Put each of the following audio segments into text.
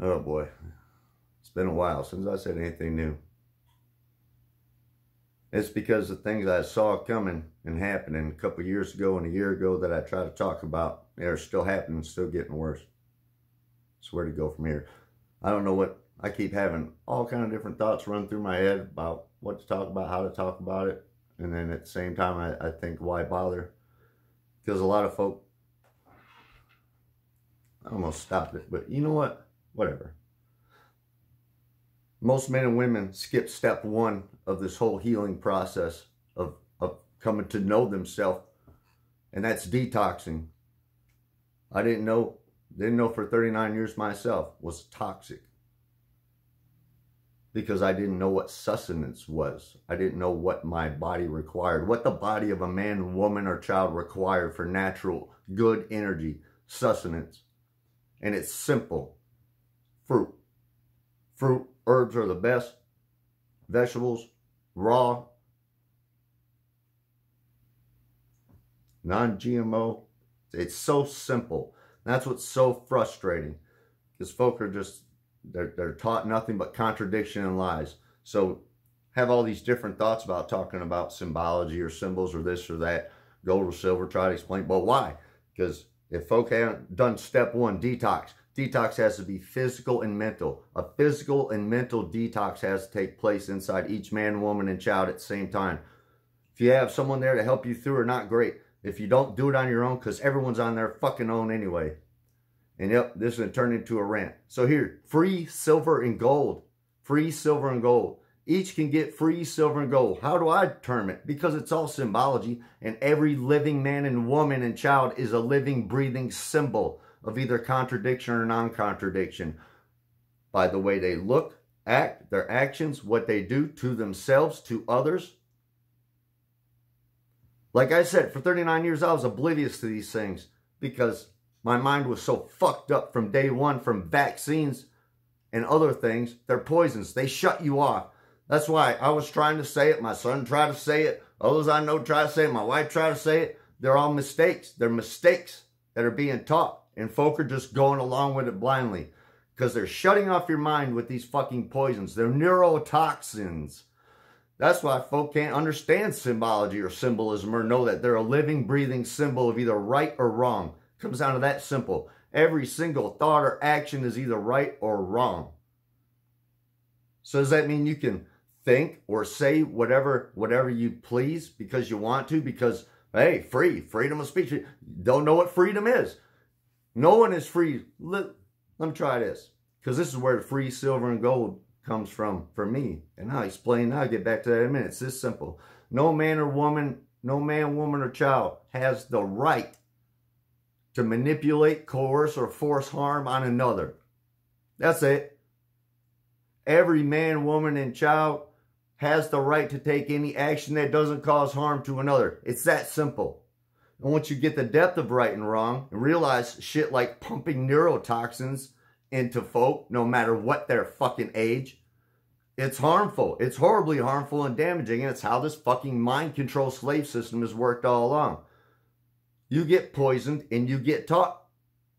Oh boy. It's been a while since I said anything new. It's because the things I saw coming and happening a couple years ago and a year ago that I try to talk about, they're still happening, still getting worse. So where to go from here? I don't know what, I keep having all kind of different thoughts run through my head about what to talk about, how to talk about it. And then at the same time, I, I think, why bother? Because a lot of folk, I almost stopped it, but you know what? Whatever most men and women skip step one of this whole healing process of, of coming to know themselves, and that's detoxing. I didn't know, didn't know for 39 years myself was toxic because I didn't know what sustenance was. I didn't know what my body required, what the body of a man, woman, or child required for natural, good energy, sustenance. And it's simple. Fruit. Fruit Herbs are the best. Vegetables, raw, non-GMO. It's so simple. That's what's so frustrating. Because folk are just, they're, they're taught nothing but contradiction and lies. So have all these different thoughts about talking about symbology or symbols or this or that, gold or silver, try to explain. But why? Because if folk haven't done step one, detox, Detox has to be physical and mental. A physical and mental detox has to take place inside each man, woman, and child at the same time. If you have someone there to help you through or not, great. If you don't, do it on your own because everyone's on their fucking own anyway. And yep, this is going to turn into a rant. So here, free silver and gold. Free silver and gold. Each can get free silver and gold. How do I term it? Because it's all symbology. And every living man and woman and child is a living, breathing symbol of either contradiction or non-contradiction by the way they look, act, their actions, what they do to themselves, to others. Like I said, for 39 years, I was oblivious to these things because my mind was so fucked up from day one from vaccines and other things. They're poisons. They shut you off. That's why I was trying to say it. My son tried to say it. Others I know try to say it. My wife tried to say it. They're all mistakes. They're mistakes that are being taught. And folk are just going along with it blindly because they're shutting off your mind with these fucking poisons. They're neurotoxins. That's why folk can't understand symbology or symbolism or know that they're a living, breathing symbol of either right or wrong. It comes down to that simple. Every single thought or action is either right or wrong. So does that mean you can think or say whatever whatever you please because you want to? Because, hey, free, freedom of speech. Don't know what freedom is. No one is free. Let, let me try this. Because this is where the free silver and gold comes from for me. And I'll explain, I'll get back to that in a minute. It's this simple. No man or woman, no man, woman, or child has the right to manipulate, coerce, or force harm on another. That's it. Every man, woman, and child has the right to take any action that doesn't cause harm to another. It's that simple. And once you get the depth of right and wrong and realize shit like pumping neurotoxins into folk, no matter what their fucking age, it's harmful. It's horribly harmful and damaging. And it's how this fucking mind control slave system has worked all along. You get poisoned and you get taught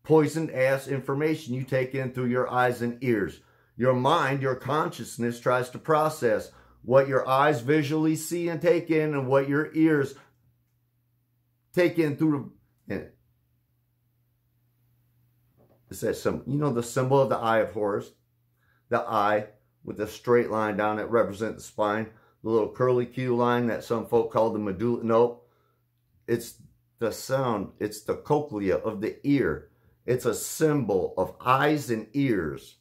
poisoned ass information you take in through your eyes and ears. Your mind, your consciousness tries to process what your eyes visually see and take in and what your ears take in through the, and it says some, you know, the symbol of the eye of Horus, the eye with the straight line down that represents the spine, the little curly Q line that some folk call the medulla. No, it's the sound, it's the cochlea of the ear. It's a symbol of eyes and ears.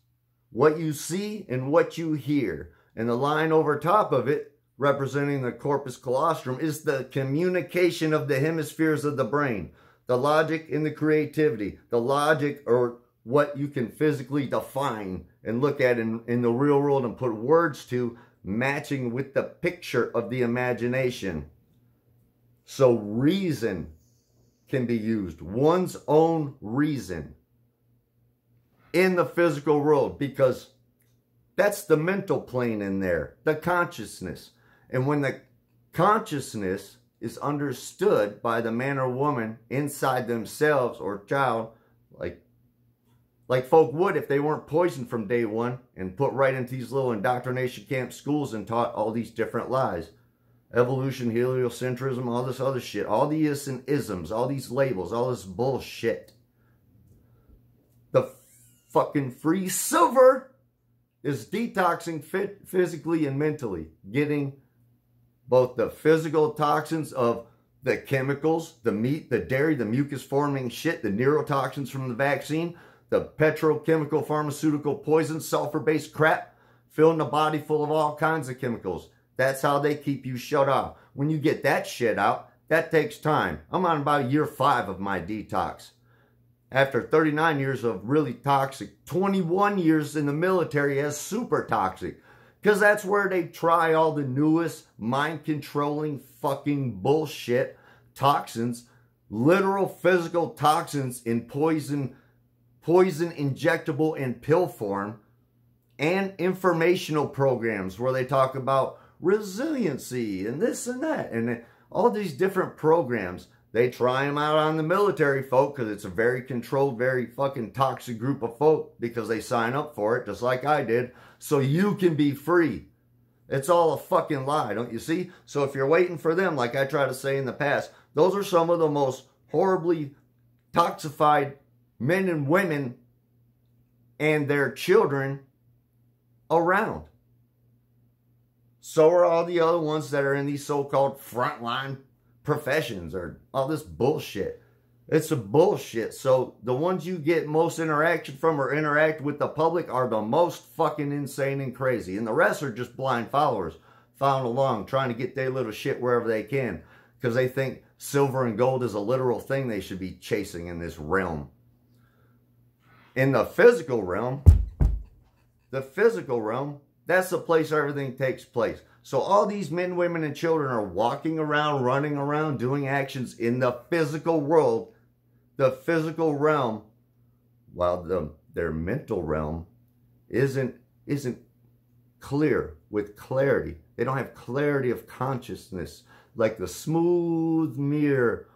What you see and what you hear. And the line over top of it representing the corpus callosum is the communication of the hemispheres of the brain, the logic and the creativity, the logic or what you can physically define and look at in, in the real world and put words to matching with the picture of the imagination. So reason can be used, one's own reason in the physical world because that's the mental plane in there, the consciousness. And when the consciousness is understood by the man or woman inside themselves or child, like like folk would if they weren't poisoned from day one and put right into these little indoctrination camp schools and taught all these different lies. Evolution, heliocentrism, all this other shit. All these isms, all these labels, all this bullshit. The fucking free silver is detoxing fit physically and mentally. Getting both the physical toxins of the chemicals, the meat, the dairy, the mucus forming shit, the neurotoxins from the vaccine, the petrochemical pharmaceutical poison, sulfur based crap, filling the body full of all kinds of chemicals. That's how they keep you shut off. When you get that shit out, that takes time. I'm on about year five of my detox. After 39 years of really toxic, 21 years in the military as super toxic. Because that's where they try all the newest mind controlling fucking bullshit toxins, literal physical toxins in poison, poison injectable in pill form, and informational programs where they talk about resiliency and this and that and all these different programs. They try them out on the military folk because it's a very controlled, very fucking toxic group of folk because they sign up for it just like I did so you can be free. It's all a fucking lie, don't you see? So if you're waiting for them, like I try to say in the past, those are some of the most horribly toxified men and women and their children around. So are all the other ones that are in these so-called frontline professions or all this bullshit. It's a bullshit. So the ones you get most interaction from or interact with the public are the most fucking insane and crazy. And the rest are just blind followers following along, trying to get their little shit wherever they can. Because they think silver and gold is a literal thing they should be chasing in this realm. In the physical realm, the physical realm, that's the place everything takes place. So all these men, women, and children are walking around, running around, doing actions in the physical world, the physical realm, while the, their mental realm isn't isn't clear with clarity. They don't have clarity of consciousness like the smooth mirror,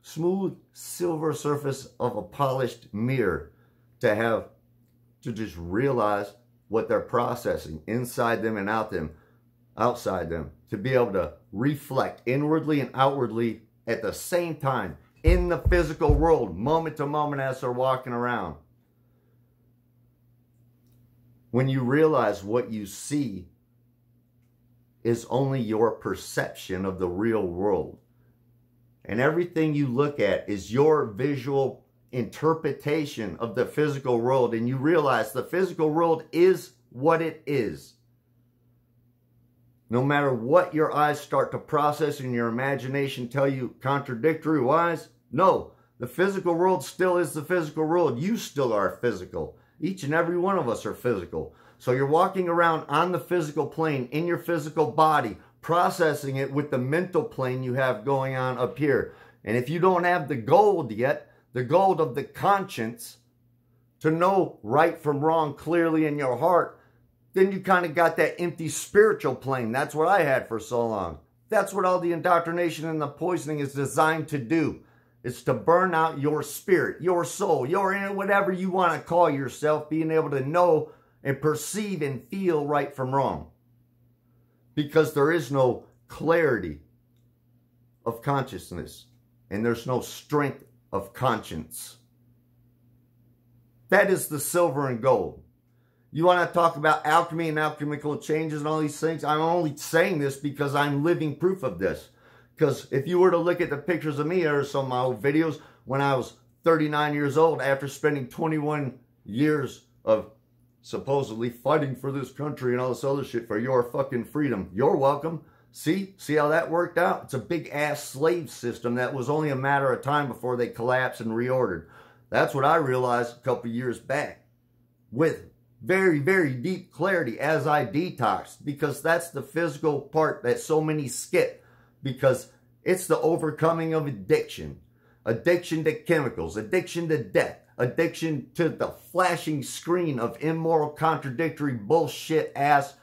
smooth silver surface of a polished mirror to have to just realize what they're processing inside them and out them, outside them, to be able to reflect inwardly and outwardly at the same time in the physical world, moment to moment as they're walking around. When you realize what you see is only your perception of the real world. And everything you look at is your visual interpretation of the physical world and you realize the physical world is what it is. No matter what your eyes start to process and your imagination tell you contradictory wise, no, the physical world still is the physical world. You still are physical. Each and every one of us are physical. So you're walking around on the physical plane in your physical body, processing it with the mental plane you have going on up here. And if you don't have the gold yet, the gold of the conscience, to know right from wrong clearly in your heart, then you kind of got that empty spiritual plane. That's what I had for so long. That's what all the indoctrination and the poisoning is designed to do. It's to burn out your spirit, your soul, your inner, whatever you want to call yourself, being able to know and perceive and feel right from wrong. Because there is no clarity of consciousness and there's no strength of conscience. That is the silver and gold. You want to talk about alchemy and alchemical changes and all these things? I'm only saying this because I'm living proof of this. Because if you were to look at the pictures of me or some of my old videos when I was 39 years old after spending 21 years of supposedly fighting for this country and all this other shit for your fucking freedom. You're welcome. See? See how that worked out? It's a big ass slave system that was only a matter of time before they collapsed and reordered. That's what I realized a couple years back with very, very deep clarity as I detox because that's the physical part that so many skip because it's the overcoming of addiction. Addiction to chemicals, addiction to death, addiction to the flashing screen of immoral, contradictory, bullshit ass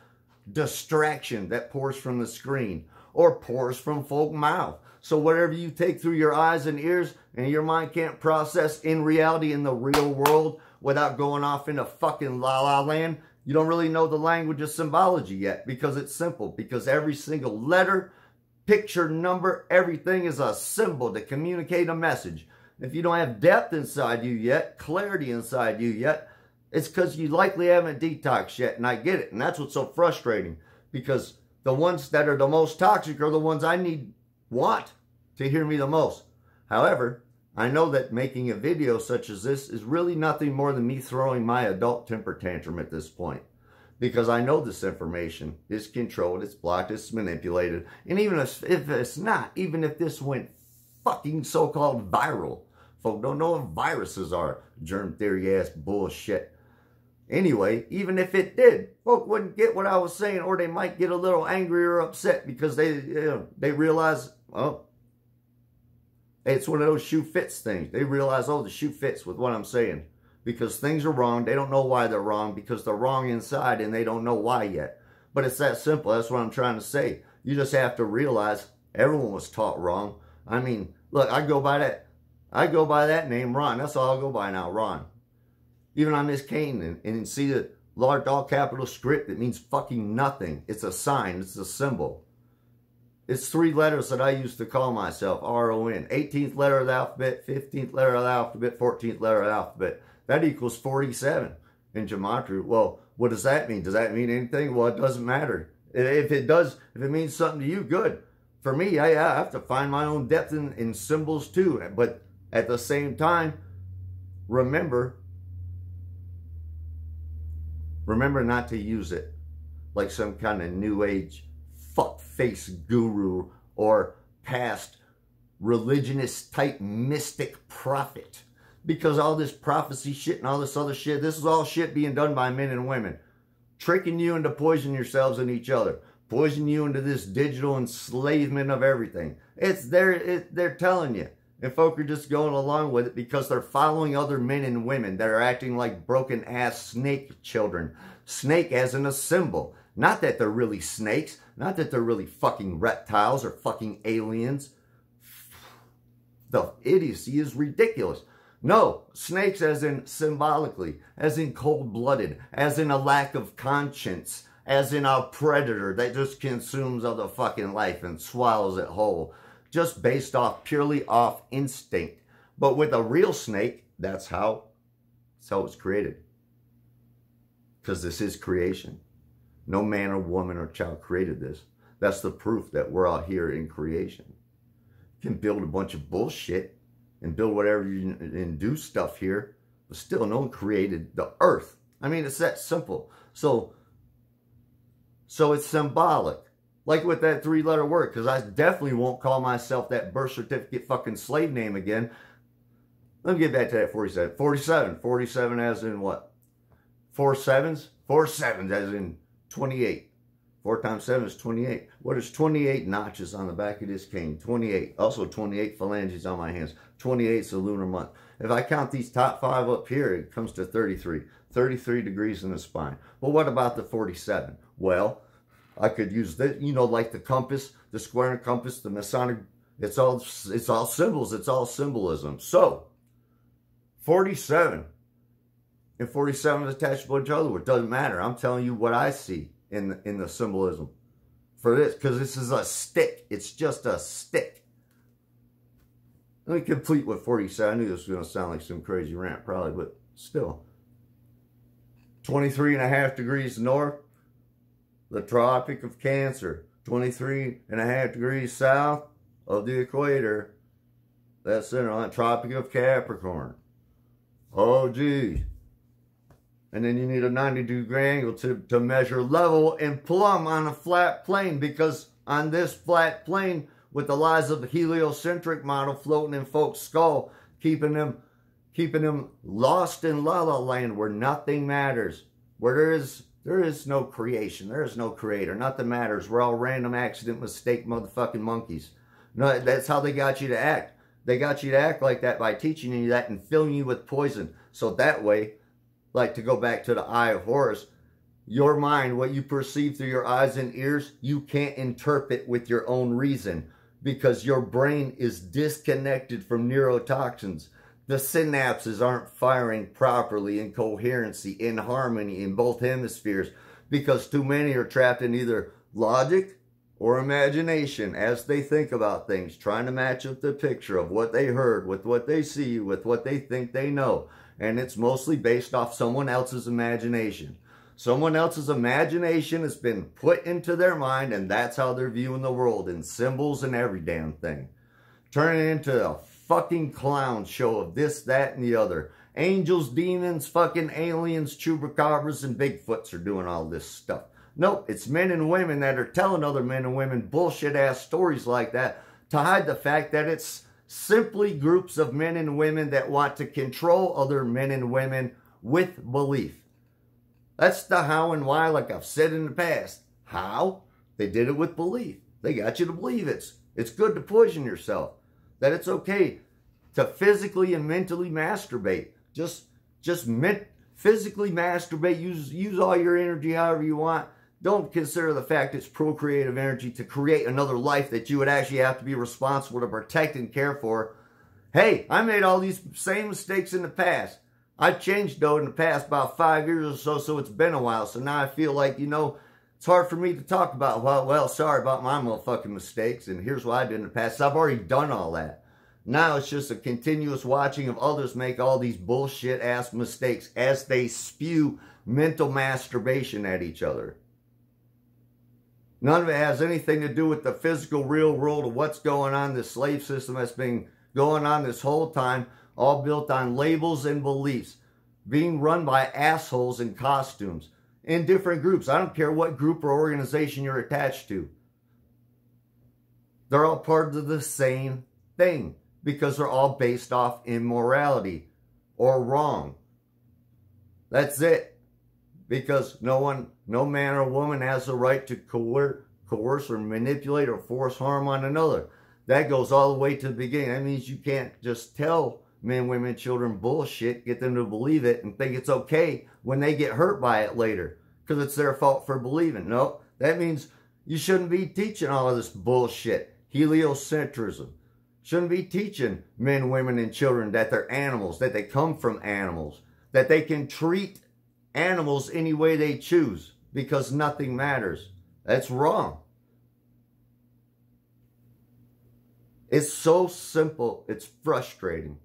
distraction that pours from the screen or pours from folk mouth. So whatever you take through your eyes and ears and your mind can't process in reality in the real world without going off into fucking la la land, you don't really know the language of symbology yet because it's simple. Because every single letter, picture, number, everything is a symbol to communicate a message. If you don't have depth inside you yet, clarity inside you yet, it's because you likely haven't detoxed yet. And I get it. And that's what's so frustrating because the ones that are the most toxic are the ones I need, want to hear me the most. However, I know that making a video such as this is really nothing more than me throwing my adult temper tantrum at this point. Because I know this information is controlled, it's blocked, it's manipulated. And even if, it's not, even if this went fucking so-called viral, folk don't know what viruses are. Germ theory ass bullshit. Anyway, even if it did, folk wouldn't get what I was saying, or they might get a little angry or upset because they you know, they realize, well, it's one of those shoe fits things. They realize, oh, the shoe fits with what I'm saying because things are wrong. They don't know why they're wrong because they're wrong inside and they don't know why yet. But it's that simple. That's what I'm trying to say. You just have to realize everyone was taught wrong. I mean, look, I go by that. I go by that name, Ron. That's all I go by now, Ron even on this cane and, and see the large all capital script that means fucking nothing. It's a sign. It's a symbol. It's three letters that I used to call myself, R-O-N. 18th letter of the alphabet, 15th letter of the alphabet, 14th letter of the alphabet. That equals 47 in Gematria. Well, what does that mean? Does that mean anything? Well, it doesn't matter. If it does, if it means something to you, good. For me, I, I have to find my own depth in, in symbols too. But at the same time, remember Remember not to use it like some kind of new age fuck face guru or past religionist type mystic prophet. Because all this prophecy shit and all this other shit, this is all shit being done by men and women. Tricking you into poisoning yourselves and each other. Poisoning you into this digital enslavement of everything. It's there, it, they're telling you. And folk are just going along with it because they're following other men and women that are acting like broken ass snake children. Snake as in a symbol. Not that they're really snakes. Not that they're really fucking reptiles or fucking aliens. The idiocy is ridiculous. No, snakes as in symbolically, as in cold-blooded, as in a lack of conscience, as in a predator that just consumes other fucking life and swallows it whole just based off purely off instinct. But with a real snake, that's how, that's how it was created. Because this is creation. No man or woman or child created this. That's the proof that we're out here in creation. You can build a bunch of bullshit and build whatever you and do stuff here, but still no one created the earth. I mean, it's that simple. So, so it's symbolic like with that three letter word, because I definitely won't call myself that birth certificate fucking slave name again. Let me get back to that 47. 47. 47 as in what? Four sevens? Four sevens as in 28. Four times seven is 28. What is 28 notches on the back of this cane? 28. Also 28 phalanges on my hands. 28 is a lunar month. If I count these top five up here, it comes to 33. 33 degrees in the spine. But what about the 47? Well, I could use that, you know, like the compass, the square and compass, the Masonic, it's all, it's all symbols, it's all symbolism. So, 47 and 47 is attached to each other. It doesn't matter. I'm telling you what I see in the, in the symbolism for this, because this is a stick. It's just a stick. Let me complete with 47. I knew this was going to sound like some crazy rant, probably, but still. 23 and a half degrees north, the Tropic of Cancer, 23 and a half degrees south of the equator. That's center on Tropic of Capricorn. Oh, geez. And then you need a 90 degree angle to, to measure level and plumb on a flat plane because on this flat plane with the lies of the heliocentric model floating in folks' skull, keeping them keeping them lost in la la land where nothing matters, where there is there is no creation. There is no creator. Nothing matters. We're all random accident mistake motherfucking monkeys. No, that's how they got you to act. They got you to act like that by teaching you that and filling you with poison. So that way, like to go back to the eye of Horus, your mind, what you perceive through your eyes and ears, you can't interpret with your own reason because your brain is disconnected from neurotoxins. the synapses aren't firing properly in coherency, in harmony in both hemispheres because too many are trapped in either logic or imagination as they think about things, trying to match up the picture of what they heard with what they see, with what they think they know. And it's mostly based off someone else's imagination. Someone else's imagination has been put into their mind, and that's how they're viewing the world in symbols and every damn thing. Turning it into a fucking clown show of this, that, and the other. Angels, demons, fucking aliens, chupacabras, and Bigfoots are doing all this stuff. Nope, it's men and women that are telling other men and women bullshit ass stories like that to hide the fact that it's simply groups of men and women that want to control other men and women with belief. That's the how and why, like I've said in the past. How? They did it with belief. They got you to believe it's it's good to poison yourself. That it's okay to physically and mentally masturbate. Just just physically masturbate. Use use all your energy however you want. Don't consider the fact it's procreative energy to create another life that you would actually have to be responsible to protect and care for. Hey, I made all these same mistakes in the past. I changed though in the past about five years or so, so it's been a while. So now I feel like, you know, it's hard for me to talk about, well, well, sorry about my motherfucking mistakes, and here's what I did in the past. I've already done all that. Now it's just a continuous watching of others make all these bullshit ass mistakes as they spew mental masturbation at each other. None of it has anything to do with the physical real world of what's going on, the slave system that's been going on this whole time, all built on labels and beliefs, being run by assholes in costumes in different groups. I don't care what group or organization you're attached to. They're all part of the same thing because they're all based off immorality or wrong. That's it. Because no one, no man or woman has the right to coerce, coerce or manipulate or force harm on another. That goes all the way to the beginning. That means you can't just tell men, women, children bullshit, get them to believe it and think it's okay when they get hurt by it later because it's their fault for believing. No, that means you shouldn't be teaching all of this bullshit. Heliocentrism. Shouldn't be teaching men, women, and children that they're animals, that they come from animals, that they can treat animals any way they choose because nothing matters. That's wrong. It's so simple, it's frustrating.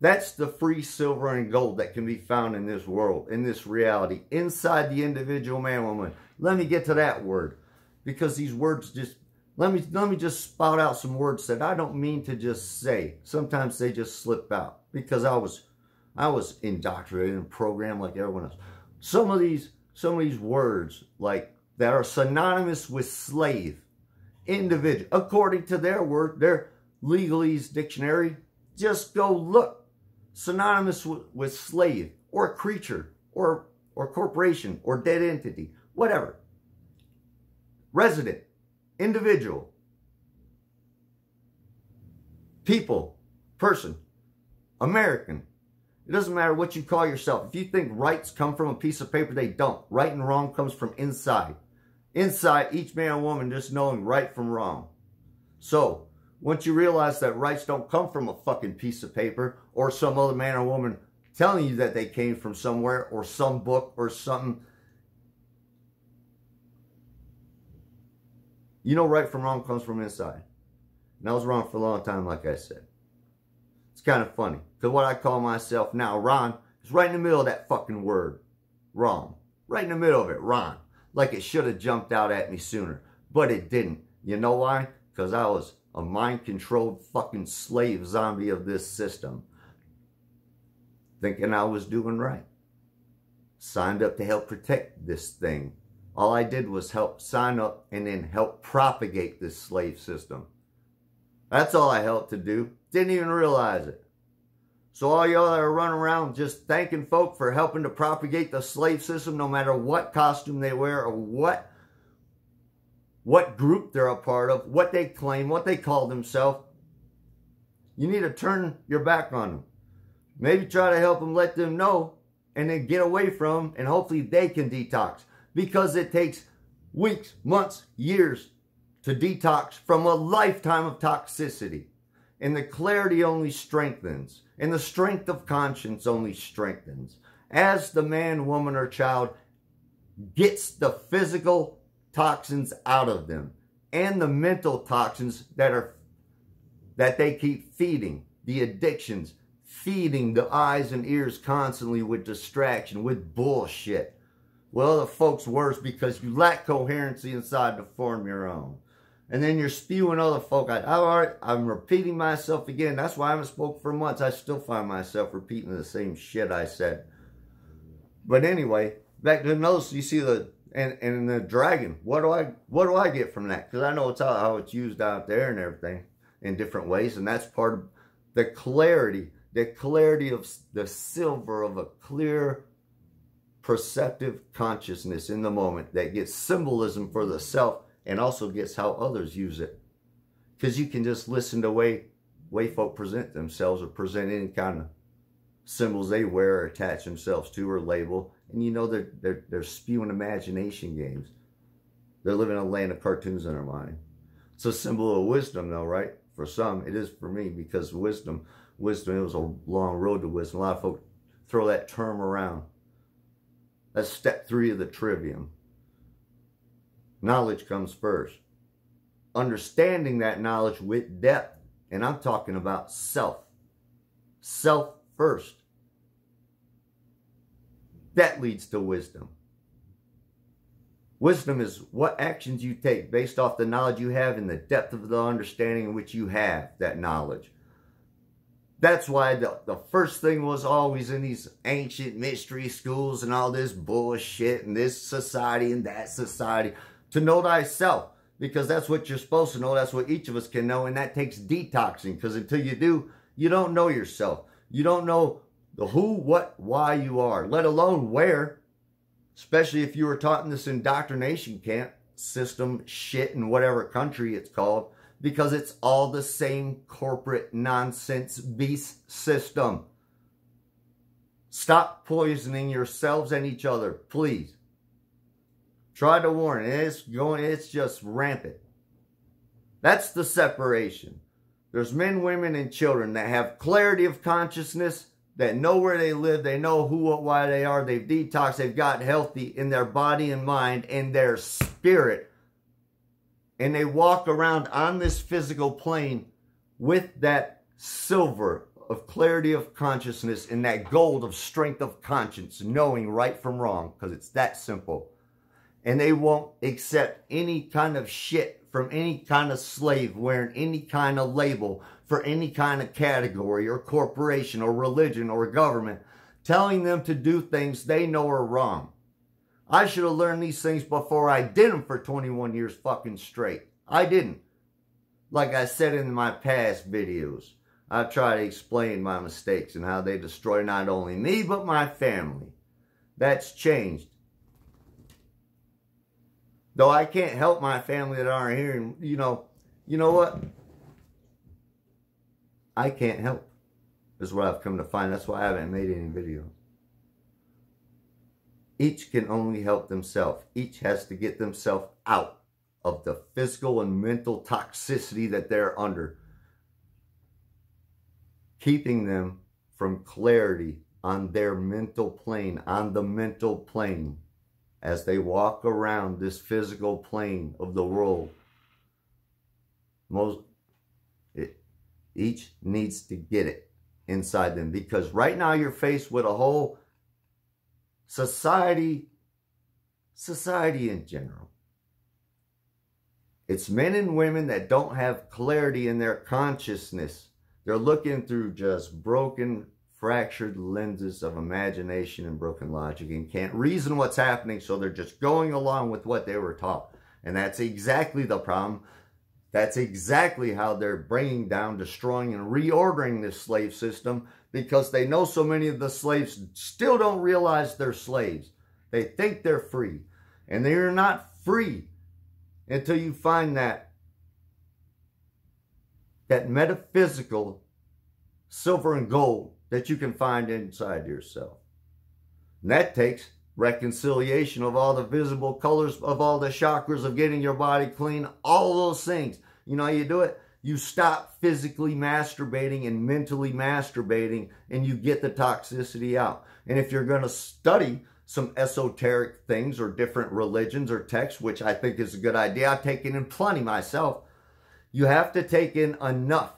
That's the free silver and gold that can be found in this world, in this reality, inside the individual man woman. Let me get to that word because these words just let me let me just spout out some words that I don't mean to just say. Sometimes they just slip out because I was I was indoctrinated and programmed like everyone else. Some of these some of these words like that are synonymous with slave, individual, according to their word, their legalese dictionary. Just go look synonymous with, with slave or creature or, or corporation or dead entity, whatever. Resident, individual, people, person, American. It doesn't matter what you call yourself. If you think rights come from a piece of paper, they don't. Right and wrong comes from inside. Inside each man and woman just knowing right from wrong. So, once you realize that rights don't come from a fucking piece of paper or some other man or woman telling you that they came from somewhere or some book or something. You know right from wrong comes from inside. And I was wrong for a long time, like I said. It's kind of funny. Because what I call myself now, Ron, is right in the middle of that fucking word. Wrong. Right in the middle of it, Ron. Like it should have jumped out at me sooner. But it didn't. You know why? Because I was a mind-controlled fucking slave zombie of this system. Thinking I was doing right. Signed up to help protect this thing. All I did was help sign up and then help propagate this slave system. That's all I helped to do. Didn't even realize it. So all y'all that are running around just thanking folk for helping to propagate the slave system, no matter what costume they wear or what what group they're a part of, what they claim, what they call themselves. You need to turn your back on them. Maybe try to help them let them know and then get away from them and hopefully they can detox because it takes weeks, months, years to detox from a lifetime of toxicity. And the clarity only strengthens. And the strength of conscience only strengthens. As the man, woman, or child gets the physical toxins out of them and the mental toxins that are that they keep feeding, the addictions, feeding the eyes and ears constantly with distraction, with bullshit. Well, the folks worse because you lack coherency inside to form your own. And then you're spewing other folk. I, I'm repeating myself again. That's why I haven't spoken for months. I still find myself repeating the same shit I said. But anyway, back to the nose. You see the and and the dragon. What do I what do I get from that? Because I know it's how, how it's used out there and everything in different ways, and that's part of the clarity, the clarity of the silver of a clear, perceptive consciousness in the moment that gets symbolism for the self and also gets how others use it. Because you can just listen to way way folk present themselves or present any kind of symbols they wear or attach themselves to or label and you know they're, they're, they're spewing imagination games. They're living in a land of cartoons in their mind. It's a symbol of wisdom, though, right? For some, it is for me because wisdom, wisdom, it was a long road to wisdom. A lot of folks throw that term around. That's step three of the trivium. Knowledge comes first. Understanding that knowledge with depth. And I'm talking about self. Self first. That leads to wisdom. Wisdom is what actions you take based off the knowledge you have and the depth of the understanding in which you have that knowledge. That's why the, the first thing was always in these ancient mystery schools and all this bullshit and this society and that society to know thyself because that's what you're supposed to know. That's what each of us can know. And that takes detoxing because until you do, you don't know yourself. You don't know the who, what, why you are, let alone where, especially if you were taught in this indoctrination camp system shit in whatever country it's called, because it's all the same corporate nonsense beast system. Stop poisoning yourselves and each other, please. Try to warn. It's going, it's just rampant. That's the separation. There's men, women, and children that have clarity of consciousness that know where they live, they know who, what, why they are, they've detoxed, they've got healthy in their body and mind and their spirit. And they walk around on this physical plane with that silver of clarity of consciousness and that gold of strength of conscience, knowing right from wrong, because it's that simple. And they won't accept any kind of shit from any kind of slave wearing any kind of label for any kind of category or corporation or religion or government, telling them to do things they know are wrong. I should have learned these things before I did them for 21 years fucking straight. I didn't. Like I said in my past videos, I try to explain my mistakes and how they destroy not only me, but my family. That's changed. Though I can't help my family that aren't here, and you know, you know what? I can't help. Is what I've come to find. That's why I haven't made any videos. Each can only help themselves. Each has to get themselves out of the physical and mental toxicity that they're under. Keeping them from clarity on their mental plane, on the mental plane, as they walk around this physical plane of the world. Most each needs to get it inside them because right now you're faced with a whole society, society in general. It's men and women that don't have clarity in their consciousness. They're looking through just broken, fractured lenses of imagination and broken logic and can't reason what's happening, so they're just going along with what they were taught. And that's exactly the problem that's exactly how they're bringing down, destroying, and reordering this slave system because they know so many of the slaves still don't realize they're slaves. They think they're free. And they're not free until you find that, that metaphysical silver and gold that you can find inside yourself. And that takes reconciliation of all the visible colors, of all the chakras, of getting your body clean, all those things. You know how you do it? you stop physically masturbating and mentally masturbating and you get the toxicity out. And if you're going to study some esoteric things or different religions or texts, which I think is a good idea, I've taken in plenty myself, you have to take in enough,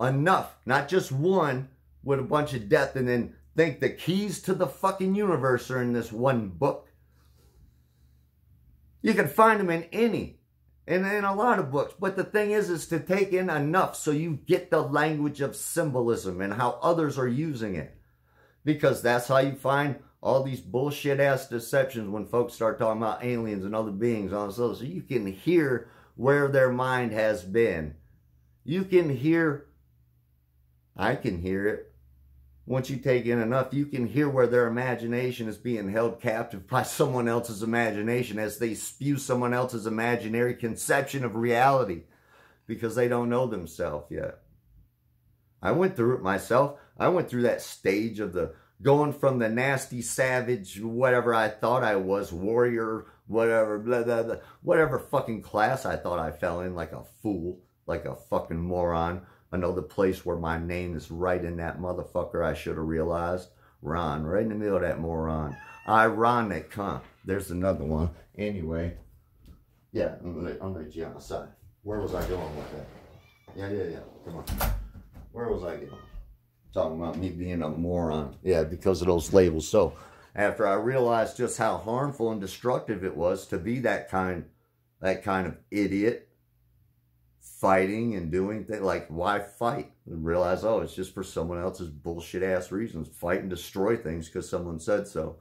enough, not just one with a bunch of death and then think the keys to the fucking universe are in this one book. You can find them in any and in a lot of books. But the thing is, is to take in enough so you get the language of symbolism and how others are using it. Because that's how you find all these bullshit ass deceptions when folks start talking about aliens and other beings on this other. So you can hear where their mind has been. You can hear, I can hear it, once you take in enough, you can hear where their imagination is being held captive by someone else's imagination as they spew someone else's imaginary conception of reality because they don't know themselves yet. I went through it myself. I went through that stage of the going from the nasty savage, whatever I thought I was, warrior, whatever, blah, blah, blah, whatever fucking class I thought I fell in like a fool, like a fucking moron The place where my name is right in that motherfucker I should have realized. Ron, right in the middle of that moron. Ironic, huh? There's another one. Anyway, yeah, I'm gonna, I'm gonna on the side. Where was I going with that? Yeah, yeah, yeah. Come on. Where was I going? Talking about me being a moron. Yeah, because of those labels. So, after I realized just how harmful and destructive it was to be that kind, that kind of idiot, fighting and doing things like why fight? And realize oh it's just for someone else's bullshit ass reasons. Fight and destroy things because someone said so.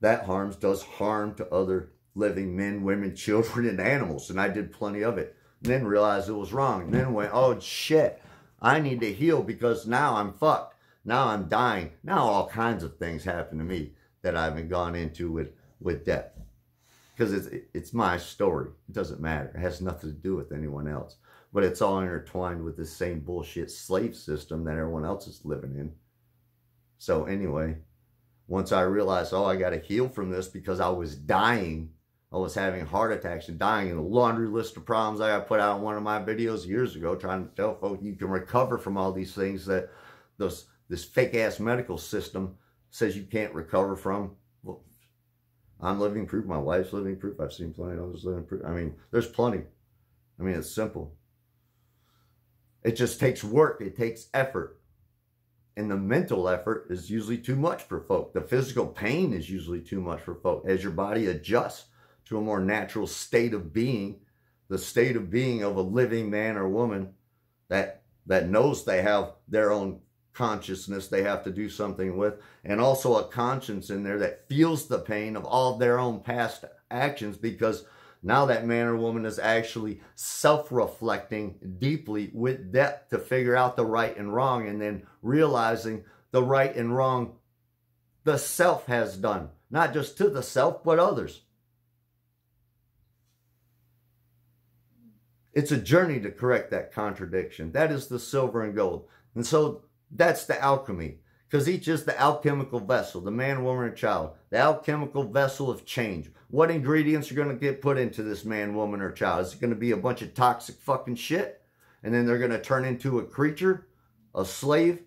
That harms does harm to other living men women children and animals and i did plenty of it. And then realized it was wrong. And then went oh shit. I need to heal because now i'm fucked. Now i'm dying. Now all kinds of things happen to me that i haven't gone into with with death because it's it's my story. It doesn't matter. It has nothing to do with anyone else. But it's all intertwined with the same bullshit slave system that everyone else is living in. So anyway, once I realized, oh, I got to heal from this because I was dying. I was having heart attacks and dying in a laundry list of problems I put out in one of my videos years ago trying to tell folks you can recover from all these things that those this fake ass medical system says you can't recover from. I'm living proof. My wife's living proof. I've seen plenty of others living proof. I mean, there's plenty. I mean, it's simple. It just takes work. It takes effort. And the mental effort is usually too much for folk. The physical pain is usually too much for folk. As your body adjusts to a more natural state of being, the state of being of a living man or woman that that knows they have their own consciousness they have to do something with, and also a conscience in there that feels the pain of all their own past actions because now that man or woman is actually self-reflecting deeply with depth to figure out the right and wrong and then realizing the right and wrong the self has done, not just to the self, but others. It's a journey to correct that contradiction. That is the silver and gold. And so that's the alchemy. Because each is the alchemical vessel, the man, woman, or child. The alchemical vessel of change. What ingredients are going to get put into this man, woman, or child? Is it going to be a bunch of toxic fucking shit? And then they're going to turn into a creature, a slave,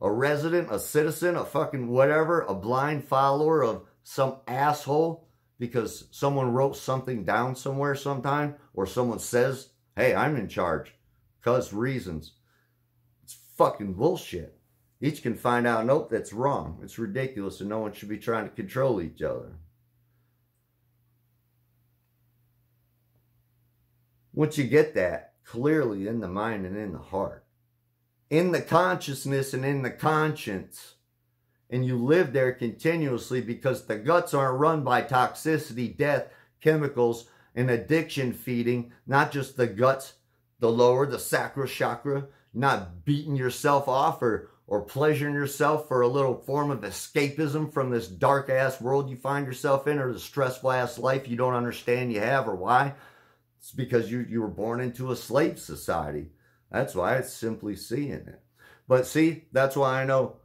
a resident, a citizen, a fucking whatever, a blind follower of some asshole because someone wrote something down somewhere sometime or someone says, hey, I'm in charge because reasons fucking bullshit. Each can find out, nope, that's wrong. It's ridiculous and no one should be trying to control each other. Once you get that clearly in the mind and in the heart, in the consciousness and in the conscience, and you live there continuously because the guts aren't run by toxicity, death, chemicals, and addiction feeding, not just the guts, the lower, the sacral chakra, not beating yourself off or or pleasuring yourself for a little form of escapism from this dark ass world you find yourself in or the stressful ass life you don't understand you have or why. It's because you you were born into a slave society. That's why it's simply seeing it. But see that's why i know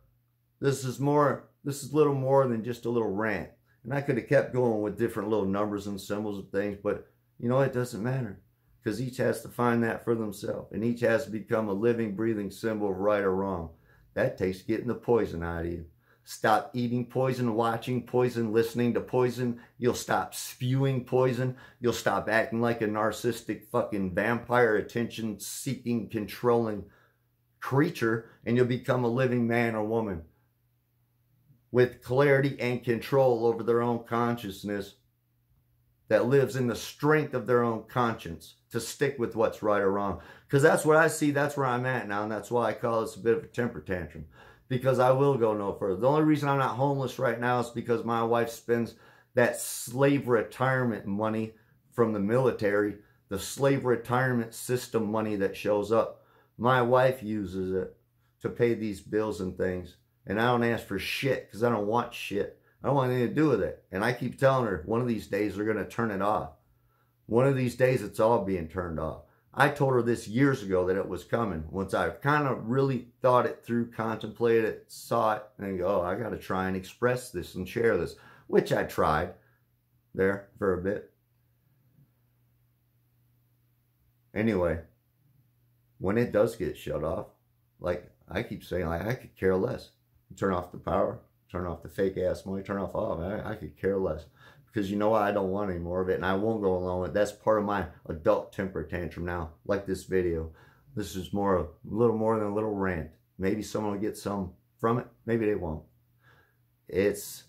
this is more this is little more than just a little rant. And i could have kept going with different little numbers and symbols and things but you know it doesn't matter because each has to find that for themselves and each has to become a living, breathing symbol of right or wrong. That takes getting the poison out of you. Stop eating poison, watching poison, listening to poison. You'll stop spewing poison. You'll stop acting like a narcissistic fucking vampire, attention seeking, controlling creature, and you'll become a living man or woman with clarity and control over their own consciousness that lives in the strength of their own conscience to stick with what's right or wrong. Because that's what I see, that's where I'm at now, and that's why I call this a bit of a temper tantrum. Because I will go no further. The only reason I'm not homeless right now is because my wife spends that slave retirement money from the military, the slave retirement system money that shows up. My wife uses it to pay these bills and things. And I don't ask for shit because I don't want shit. I don't want anything to do with it. And I keep telling her, one of these days they're going to turn it off. One of these days it's all being turned off. I told her this years ago that it was coming. Once I kind of really thought it through, contemplated it, saw it, and go, oh, I got to try and express this and share this, which I tried there for a bit. Anyway, when it does get shut off, like I keep saying, like, I could care less. Turn off the power, turn off the fake ass money, turn off all I could care less because you know? I don't want any more of it and I won't go along with it. That's part of my adult temper tantrum now, like this video. This is more a little more than a little rant. Maybe someone will get some from it. Maybe they won't. It's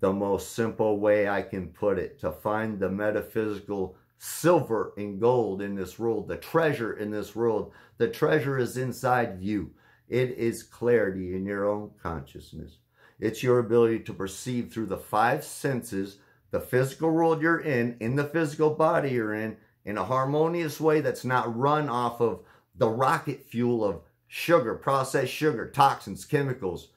the most simple way I can put it to find the metaphysical silver and gold in this world, the treasure in this world. The treasure is inside you. It is clarity in your own consciousness. It's your ability to perceive through the five senses the physical world you're in, in the physical body you're in, in a harmonious way that's not run off of the rocket fuel of sugar, processed sugar, toxins, chemicals,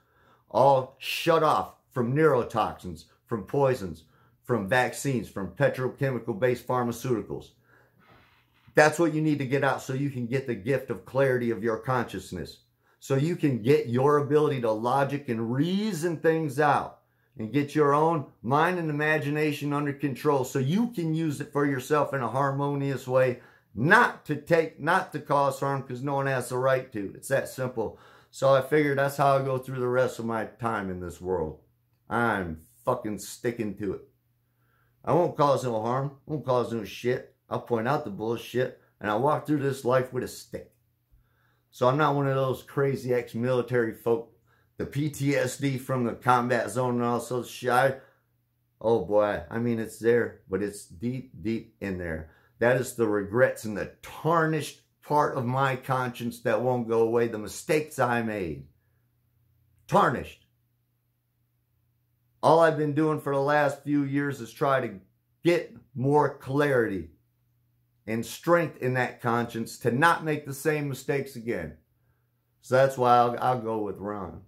all shut off from neurotoxins, from poisons, from vaccines, from petrochemical based pharmaceuticals. That's what you need to get out so you can get the gift of clarity of your consciousness so you can get your ability to logic and reason things out and get your own mind and imagination under control so you can use it for yourself in a harmonious way, not to take, not to cause harm because no one has the right to. It's that simple. So I figured that's how I go through the rest of my time in this world. I'm fucking sticking to it. I won't cause no harm. I won't cause no shit. I'll point out the bullshit and I'll walk through this life with a stick. So I'm not one of those crazy ex-military folk. The PTSD from the combat zone and all so shy. Oh boy, I mean it's there, but it's deep, deep in there. That is the regrets and the tarnished part of my conscience that won't go away. The mistakes I made. Tarnished. All I've been doing for the last few years is try to get more clarity and strength in that conscience to not make the same mistakes again. So that's why I'll, I'll go with Ron.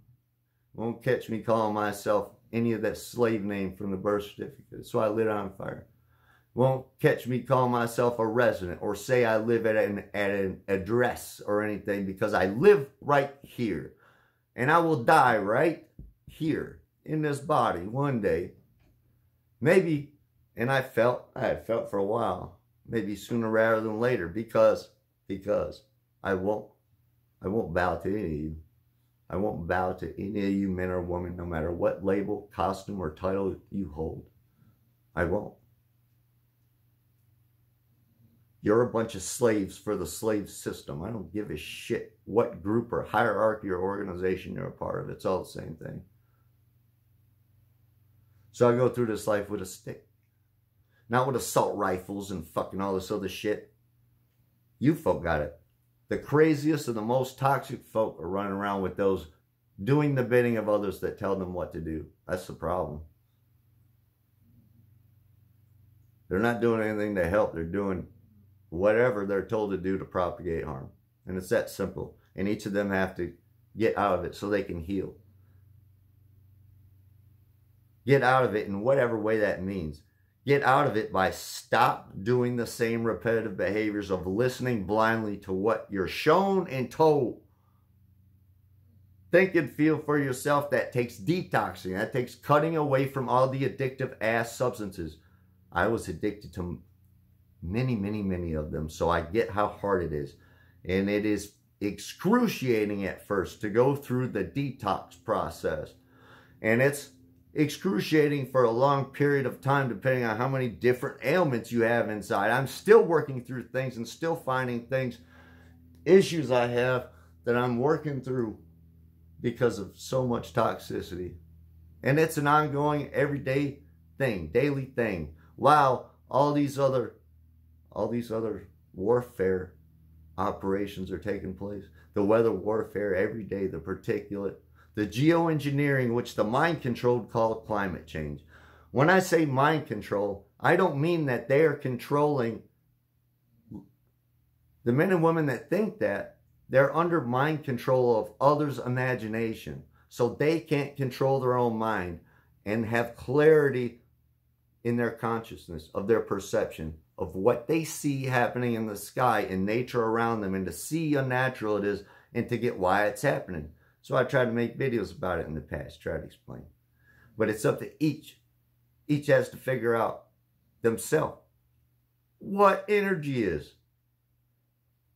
Won't catch me calling myself any of that slave name from the birth certificate. So I lit on fire. Won't catch me calling myself a resident or say I live at an, at an address or anything because I live right here. And I will die right here in this body one day. Maybe, and I felt, I had felt for a while, maybe sooner rather than later because because I won't I won't bow to any of you. I won't bow to any of you men or women no matter what label, costume, or title you hold. I won't. You're a bunch of slaves for the slave system. I don't give a shit what group or hierarchy or organization you're a part of. It's all the same thing. So I go through this life with a stick. Not with assault rifles and fucking all this other shit. You folk got it. The craziest and the most toxic folk are running around with those doing the bidding of others that tell them what to do. That's the problem. They're not doing anything to help. They're doing whatever they're told to do to propagate harm. And it's that simple. And each of them have to get out of it so they can heal. Get out of it in whatever way that means. Get out of it by stop doing the same repetitive behaviors of listening blindly to what you're shown and told. Think and feel for yourself. That takes detoxing. That takes cutting away from all the addictive ass substances. I was addicted to Many, many, many of them. So I get how hard it is. And it is excruciating at first to go through the detox process. And it's excruciating for a long period of time, depending on how many different ailments you have inside. I'm still working through things and still finding things, issues I have that I'm working through because of so much toxicity. And it's an ongoing, everyday thing, daily thing. While all these other, all these other warfare operations are taking place. The weather warfare every day, the particulate, the geoengineering, which the mind controlled call climate change. When I say mind control, I don't mean that they are controlling the men and women that think that they're under mind control of others' imagination. So they can't control their own mind and have clarity in their consciousness of their perception of what they see happening in the sky and nature around them and to see how natural it is and to get why it's happening. So I tried to make videos about it in the past, try to explain. But it's up to each. Each has to figure out themselves what energy is.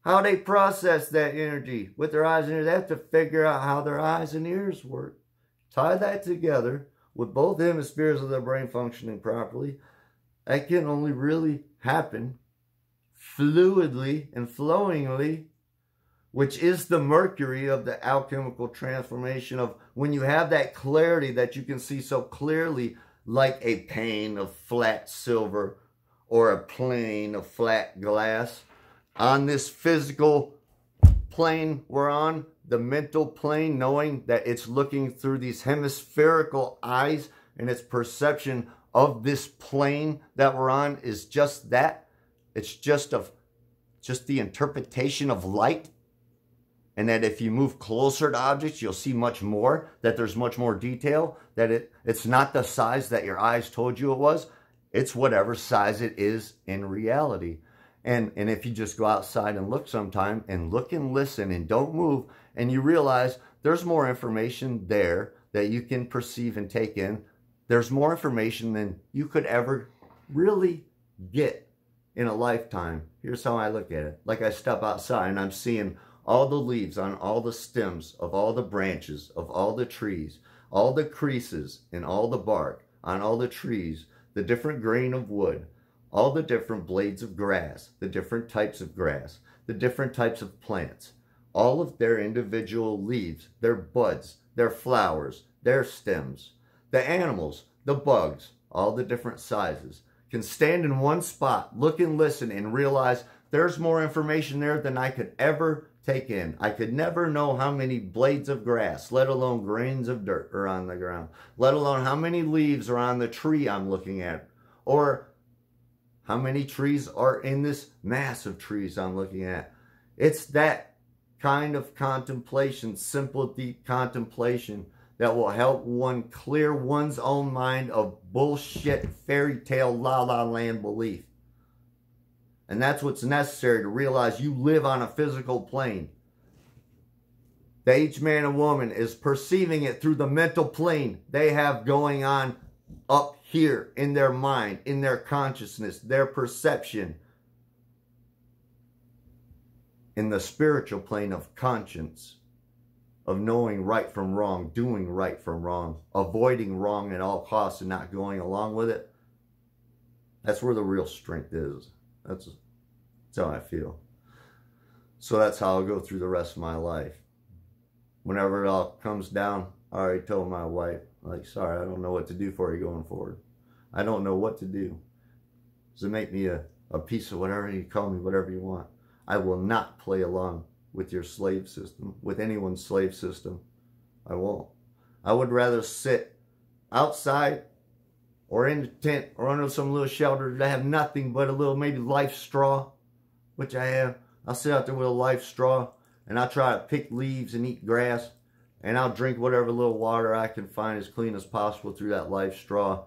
How they process that energy with their eyes and ears. They have to figure out how their eyes and ears work. Tie that together with both hemispheres of their brain functioning properly. That can only really happen fluidly and flowingly which is the mercury of the alchemical transformation of when you have that clarity that you can see so clearly like a pane of flat silver or a plane of flat glass. On this physical plane we're on the mental plane knowing that it's looking through these hemispherical eyes and its perception of this plane that we're on is just that. It's just of just the interpretation of light and that if you move closer to objects, you'll see much more, that there's much more detail, that it, it's not the size that your eyes told you it was, it's whatever size it is in reality. And, and if you just go outside and look sometime and look and listen and don't move and you realize there's more information there that you can perceive and take in, there's more information than you could ever really get in a lifetime. Here's how I look at it. Like I step outside and I'm seeing all the leaves on all the stems of all the branches of all the trees, all the creases in all the bark on all the trees, the different grain of wood, all the different blades of grass, the different types of grass, the different types of plants, all of their individual leaves, their buds, their flowers, their stems, the animals, the bugs, all the different sizes, can stand in one spot, look and listen, and realize there's more information there than I could ever take in. I could never know how many blades of grass, let alone grains of dirt are on the ground, let alone how many leaves are on the tree I'm looking at, or how many trees are in this mass of trees I'm looking at. It's that kind of contemplation, simple, deep contemplation that will help one clear one's own mind of bullshit fairy tale la la land belief. And that's what's necessary to realize you live on a physical plane. That each man and woman is perceiving it through the mental plane they have going on up here in their mind, in their consciousness, their perception. In the spiritual plane of conscience, of knowing right from wrong, doing right from wrong, avoiding wrong at all costs and not going along with it. That's where the real strength is. That's, how I feel. So that's how I'll go through the rest of my life. Whenever it all comes down, I already told my wife, like, sorry, I don't know what to do for you going forward. I don't know what to do. It make me a, a piece of whatever you call me, whatever you want? I will not play along with your slave system, with anyone's slave system. I won't. I would rather sit outside or in the tent or under some little shelter that have nothing but a little maybe life straw, which I have. I'll sit out there with a life straw and I'll try to pick leaves and eat grass and I'll drink whatever little water I can find as clean as possible through that life straw.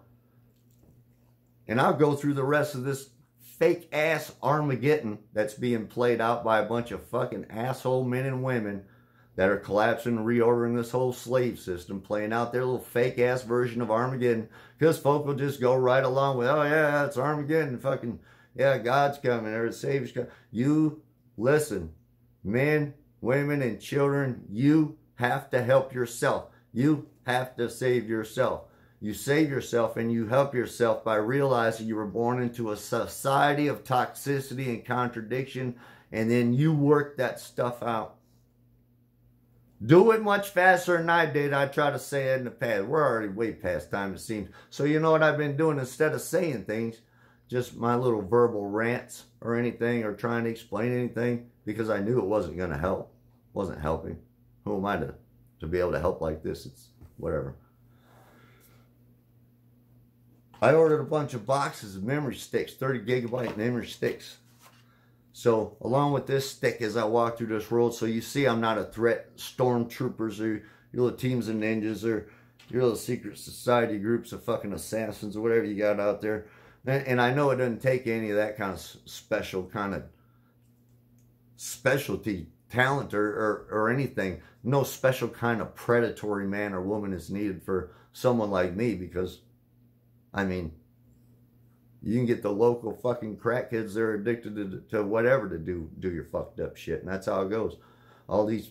And I'll go through the rest of this fake ass Armageddon that's being played out by a bunch of fucking asshole men and women that are collapsing and reordering this whole slave system, playing out their little fake ass version of Armageddon, because folk will just go right along with, oh yeah, it's Armageddon, fucking Yeah, God's coming or the Savior's coming. You listen, men, women, and children, you have to help yourself. You have to save yourself. You save yourself and you help yourself by realizing you were born into a society of toxicity and contradiction, and then you work that stuff out. Do it much faster than I did. I try to say it in the past. We're already way past time, it seems. So you know what I've been doing? Instead of saying things, just my little verbal rants or anything or trying to explain anything because I knew it wasn't going to help. wasn't helping. Who am I to, to be able to help like this? It's whatever. I ordered a bunch of boxes of memory sticks, 30 gigabyte memory sticks. So along with this stick as I walk through this world, so you see I'm not a threat. Stormtroopers or your little teams of ninjas or your little secret society groups of fucking assassins or whatever you got out there. And, I know it doesn't take any of that kind of special kind of specialty talent or, or, or anything. No special kind of predatory man or woman is needed for someone like me because I mean, you can get the local fucking crackheads that are addicted to, to whatever to do do your fucked up shit, and that's how it goes. All these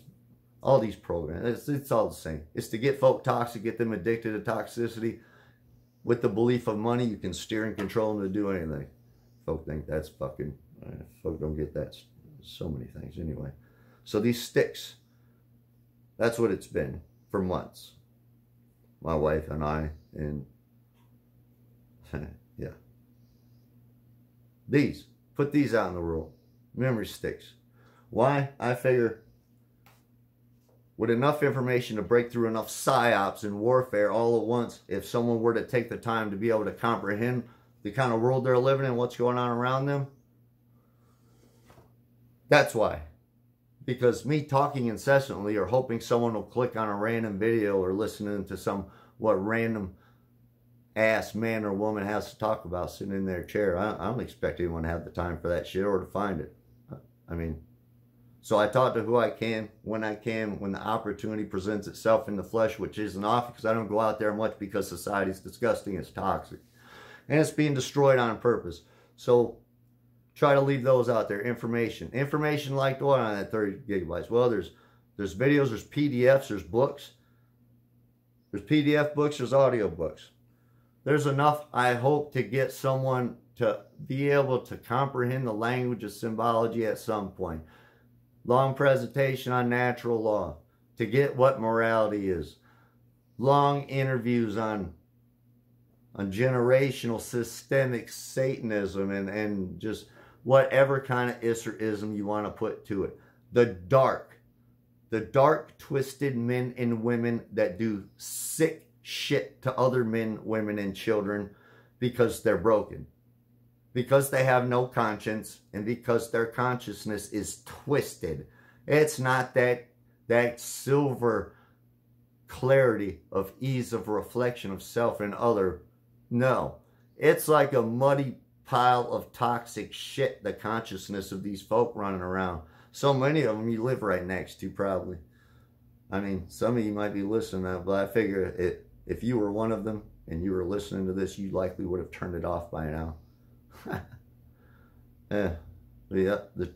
all these programs, it's, it's all the same. It's to get folk toxic, get them addicted to toxicity. With the belief of money, you can steer and control them to do anything. Folk think that's fucking, uh, folk don't get that. So many things anyway. So these sticks, that's what it's been for months. My wife and I, and yeah. These. Put these out in the world. Memory sticks. Why? I figure with enough information to break through enough psyops and warfare all at once, if someone were to take the time to be able to comprehend the kind of world they're living in, what's going on around them, that's why. Because me talking incessantly or hoping someone will click on a random video or listening to some what random ass man or woman has to talk about sitting in their chair. I, I don't expect anyone to have the time for that shit or to find it. I mean, so I talk to who I can, when I can, when the opportunity presents itself in the flesh, which isn't often because I don't go out there much because society's disgusting, it's toxic. And it's being destroyed on purpose. So try to leave those out there. Information. Information like the one on that 30 gigabytes? Well, there's there's videos, there's PDFs, there's books. There's PDF books, there's audio books there's enough, I hope, to get someone to be able to comprehend the language of symbology at some point. Long presentation on natural law to get what morality is. Long interviews on on generational systemic Satanism and, and just whatever kind of Isserism you want to put to it. The dark, the dark, twisted men and women that do sick shit to other men, women, and children because they're broken. Because they have no conscience and because their consciousness is twisted. It's not that that silver clarity of ease of reflection of self and other. No. It's like a muddy pile of toxic shit, the consciousness of these folk running around. So many of them you live right next to, probably. I mean, some of you might be listening, but I figure it if you were one of them and you were listening to this, you likely would have turned it off by now. yeah, yeah, the,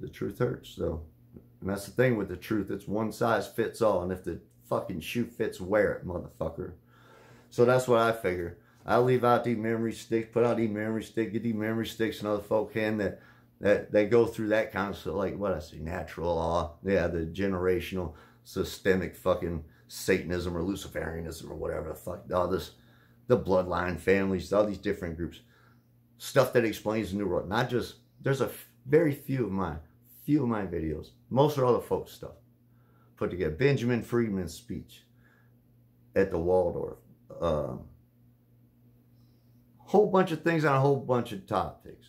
the truth hurts, though. And that's the thing with the truth. It's one size fits all. And if the fucking shoe fits, wear it, motherfucker. So that's what I figure. I leave out these memory sticks, put out these memory sticks, get these memory sticks and other folk can that that they go through that kind of stuff, like what I say, natural law. Yeah, the generational, systemic fucking Satanism or Luciferianism or whatever the fuck, all this, the bloodline families, all these different groups. Stuff that explains the New World. Not just, there's a very few of my, few of my videos. Most are other folks' stuff. Put together. Benjamin Freedman's speech at the Waldorf. Um, whole bunch of things on a whole bunch of topics.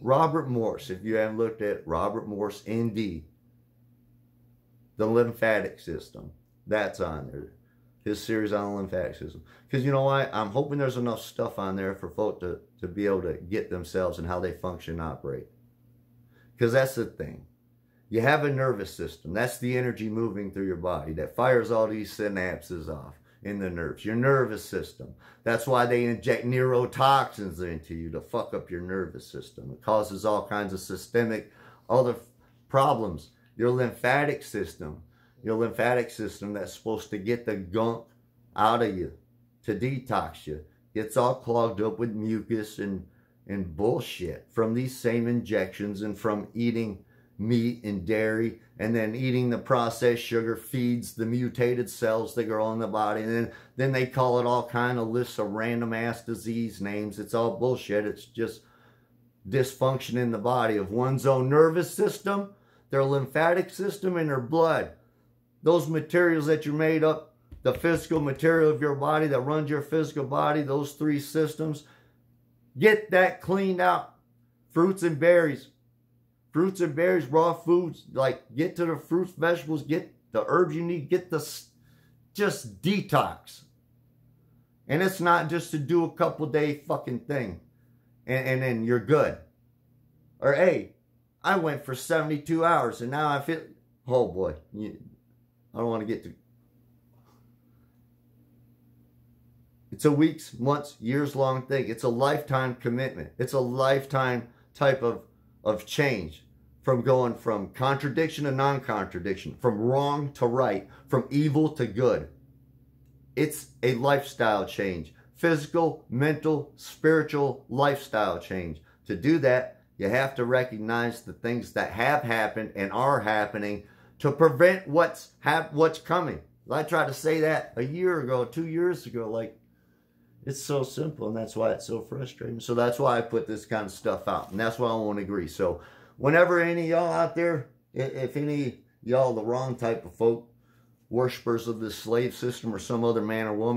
Robert Morse, if you haven't looked at Robert Morse, ND, the lymphatic system. That's on there. His series on the lymphatic system. Because you know what? I'm hoping there's enough stuff on there for folk to, to be able to get themselves and how they function and operate. Because that's the thing. You have a nervous system. That's the energy moving through your body that fires all these synapses off. in the nerves, your nervous system. That's why they inject neurotoxins into you to fuck up your nervous system. It causes all kinds of systemic other problems. Your lymphatic system, your lymphatic system that's supposed to get the gunk out of you, to detox you, gets all clogged up with mucus and, and bullshit from these same injections and from eating meat and dairy and then eating the processed sugar feeds the mutated cells that grow in the body. And then then they call it all kind of lists of random ass disease names. It's all bullshit. It's just dysfunction in the body of one's own nervous system their lymphatic system and their blood. Those materials that you're made up the physical material of your body that runs your physical body those three systems get that cleaned out fruits and berries fruits and berries, raw foods. Like get to the fruits, vegetables, get the herbs you need, get the just detox. And it's not just to do a couple day fucking thing and, and then you're good. Or hey, I went for 72 hours and now I feel, oh boy, I don't want to get to. It's a weeks, months, years long thing. It's a lifetime commitment. It's a lifetime type of, of change from going from contradiction to non contradiction, from wrong to right, from evil to good. It's a lifestyle change physical, mental, spiritual lifestyle change. To do that, you have to recognize the things that have happened and are happening to prevent what's hap- what's coming. I tried to say that a year ago, two years ago. Like, it's so simple, and that's why it's so frustrating. So that's why I put this kind of stuff out, and that's why I won't agree. So whenever any y'all out there, if any y'all the wrong type of folk, worshippers of the slave system or some other man or woman,